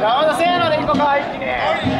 じゃあせーので行こうか一気に。